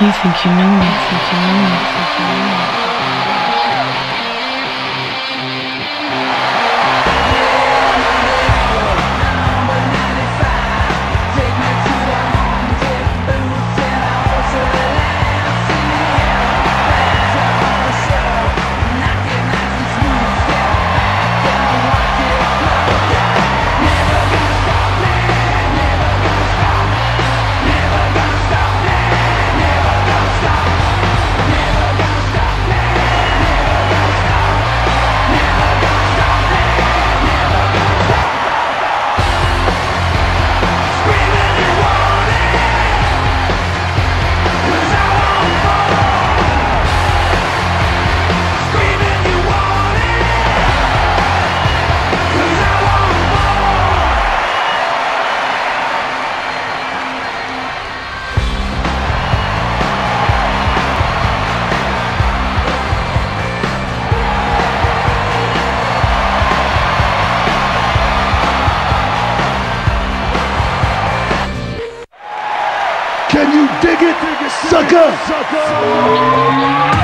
You think you know me, think you know me, think you know me. It, sucker?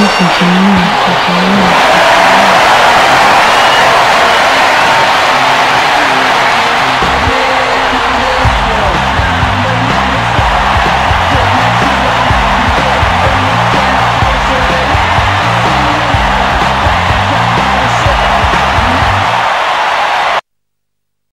你是什么好思？什么？